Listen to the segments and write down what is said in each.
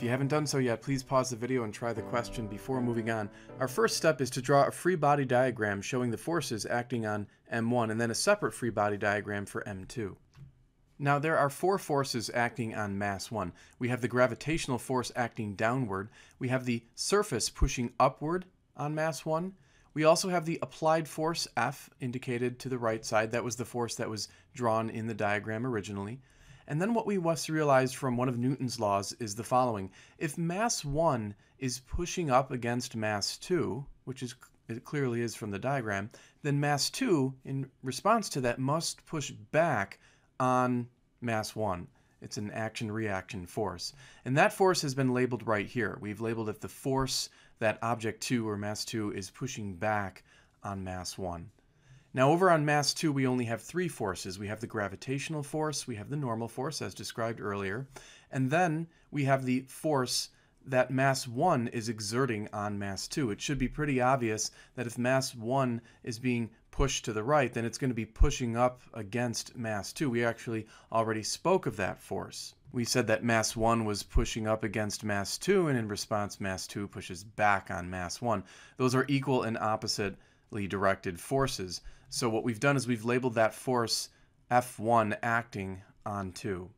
If you haven't done so yet, please pause the video and try the question before moving on. Our first step is to draw a free body diagram showing the forces acting on M1 and then a separate free body diagram for M2. Now there are four forces acting on mass 1. We have the gravitational force acting downward, we have the surface pushing upward on mass 1, we also have the applied force F indicated to the right side. That was the force that was drawn in the diagram originally. And then what we must realize from one of Newton's laws is the following. If mass 1 is pushing up against mass 2, which is it clearly is from the diagram, then mass 2, in response to that, must push back on mass 1. It's an action-reaction force. And that force has been labeled right here. We've labeled it the force that object 2 or mass 2 is pushing back on mass 1. Now over on mass 2 we only have three forces. We have the gravitational force, we have the normal force as described earlier, and then we have the force that mass 1 is exerting on mass 2. It should be pretty obvious that if mass 1 is being pushed to the right, then it's going to be pushing up against mass 2. We actually already spoke of that force we said that mass 1 was pushing up against mass 2, and in response, mass 2 pushes back on mass 1. Those are equal and oppositely directed forces. So what we've done is we've labeled that force F1 acting on 2.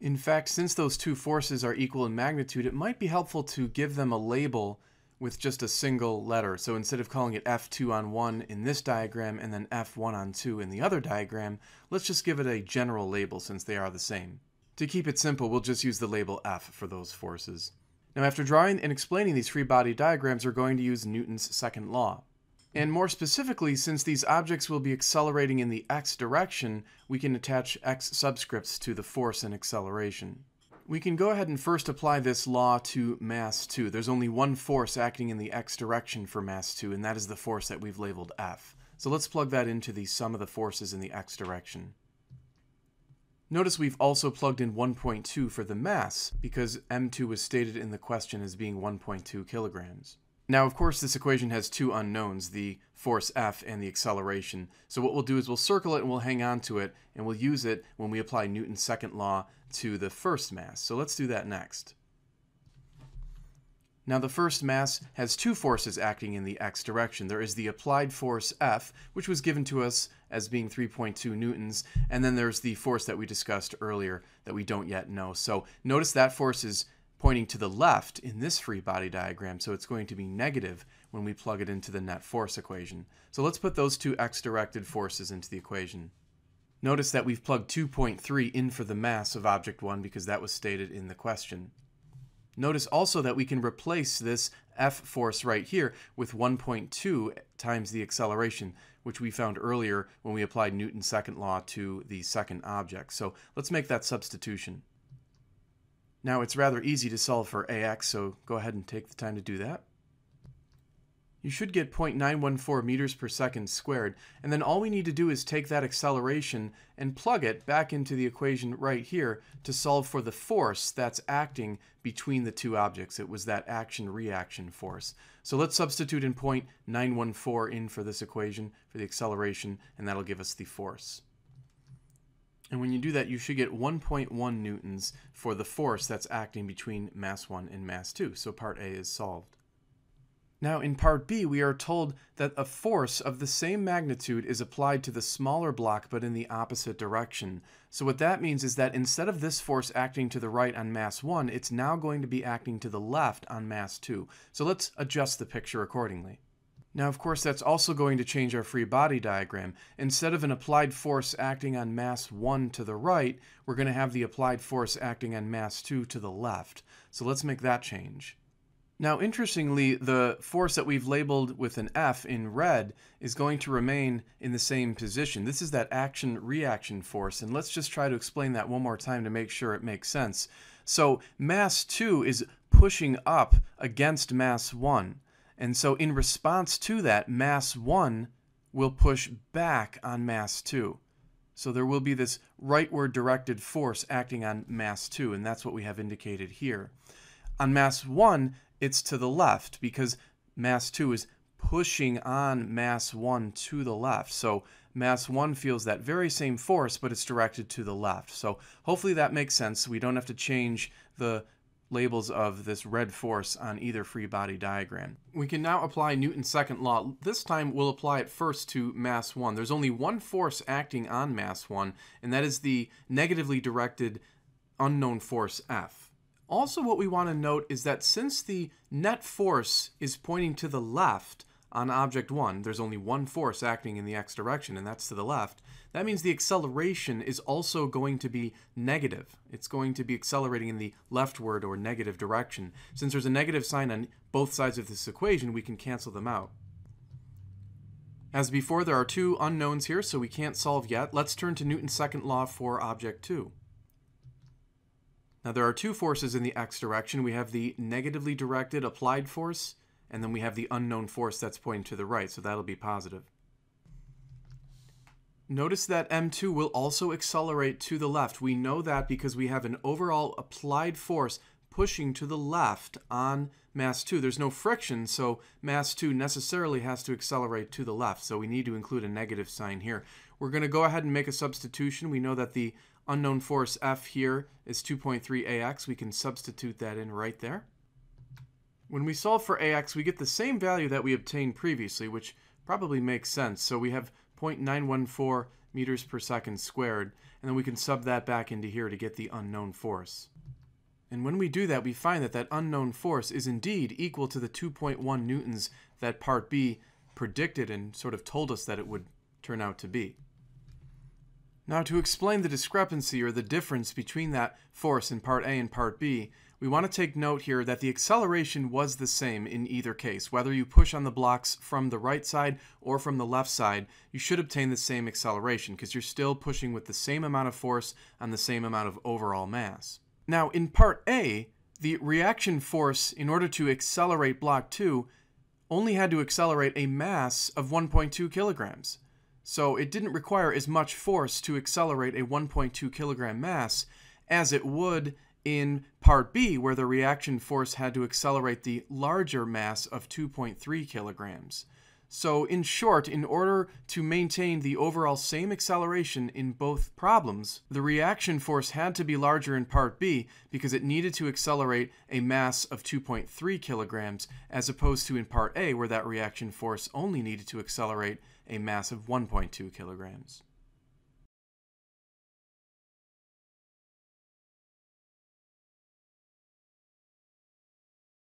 In fact, since those two forces are equal in magnitude, it might be helpful to give them a label with just a single letter. So instead of calling it F2 on 1 in this diagram and then F1 on 2 in the other diagram, let's just give it a general label since they are the same. To keep it simple, we'll just use the label F for those forces. Now after drawing and explaining these free body diagrams, we're going to use Newton's second law. And more specifically, since these objects will be accelerating in the x direction, we can attach x subscripts to the force and acceleration. We can go ahead and first apply this law to mass 2. There's only one force acting in the x direction for mass 2, and that is the force that we've labeled F. So let's plug that into the sum of the forces in the x direction. Notice we've also plugged in 1.2 for the mass, because m2 was stated in the question as being 1.2 kilograms. Now, of course, this equation has two unknowns, the force F and the acceleration. So what we'll do is we'll circle it and we'll hang on to it, and we'll use it when we apply Newton's second law to the first mass. So let's do that next. Now the first mass has two forces acting in the x direction. There is the applied force F, which was given to us as being 3.2 newtons, and then there's the force that we discussed earlier that we don't yet know. So notice that force is pointing to the left in this free body diagram, so it's going to be negative when we plug it into the net force equation. So let's put those two x-directed forces into the equation. Notice that we've plugged 2.3 in for the mass of object 1 because that was stated in the question. Notice also that we can replace this F force right here with 1.2 times the acceleration, which we found earlier when we applied Newton's second law to the second object. So let's make that substitution. Now it's rather easy to solve for AX, so go ahead and take the time to do that you should get 0.914 meters per second squared. And then all we need to do is take that acceleration and plug it back into the equation right here to solve for the force that's acting between the two objects. It was that action-reaction force. So let's substitute in 0.914 in for this equation for the acceleration, and that'll give us the force. And when you do that, you should get 1.1 newtons for the force that's acting between mass 1 and mass 2. So part A is solved. Now, in part B, we are told that a force of the same magnitude is applied to the smaller block but in the opposite direction. So what that means is that instead of this force acting to the right on mass 1, it's now going to be acting to the left on mass 2. So let's adjust the picture accordingly. Now, of course, that's also going to change our free body diagram. Instead of an applied force acting on mass 1 to the right, we're going to have the applied force acting on mass 2 to the left. So let's make that change. Now, interestingly, the force that we've labeled with an F in red is going to remain in the same position. This is that action-reaction force, and let's just try to explain that one more time to make sure it makes sense. So mass 2 is pushing up against mass 1, and so in response to that, mass 1 will push back on mass 2. So there will be this rightward directed force acting on mass 2, and that's what we have indicated here. On mass 1, it's to the left because mass 2 is pushing on mass 1 to the left. So mass 1 feels that very same force, but it's directed to the left. So hopefully that makes sense. We don't have to change the labels of this red force on either free body diagram. We can now apply Newton's second law. This time we'll apply it first to mass 1. There's only one force acting on mass 1, and that is the negatively directed unknown force F. Also what we want to note is that since the net force is pointing to the left, on object 1, there's only one force acting in the x direction, and that's to the left. That means the acceleration is also going to be negative. It's going to be accelerating in the leftward or negative direction. Since there's a negative sign on both sides of this equation, we can cancel them out. As before, there are two unknowns here, so we can't solve yet. Let's turn to Newton's second law for object 2. Now there are two forces in the x direction. We have the negatively directed applied force and then we have the unknown force that's pointing to the right, so that'll be positive. Notice that M2 will also accelerate to the left. We know that because we have an overall applied force pushing to the left on mass 2. There's no friction, so mass 2 necessarily has to accelerate to the left, so we need to include a negative sign here. We're going to go ahead and make a substitution. We know that the unknown force F here is 2.3 ax. We can substitute that in right there. When we solve for ax, we get the same value that we obtained previously, which probably makes sense. So we have 0.914 meters per second squared, and then we can sub that back into here to get the unknown force. And when we do that, we find that that unknown force is indeed equal to the 2.1 newtons that part B predicted and sort of told us that it would turn out to be. Now to explain the discrepancy or the difference between that force in part A and part B, we want to take note here that the acceleration was the same in either case. Whether you push on the blocks from the right side or from the left side, you should obtain the same acceleration because you're still pushing with the same amount of force on the same amount of overall mass. Now, in part A, the reaction force, in order to accelerate block 2, only had to accelerate a mass of 1.2 kilograms. So it didn't require as much force to accelerate a 1.2 kilogram mass as it would in part B, where the reaction force had to accelerate the larger mass of 2.3 kilograms. So, in short, in order to maintain the overall same acceleration in both problems, the reaction force had to be larger in part B because it needed to accelerate a mass of 2.3 kilograms, as opposed to in part A, where that reaction force only needed to accelerate a mass of 1.2 kilograms.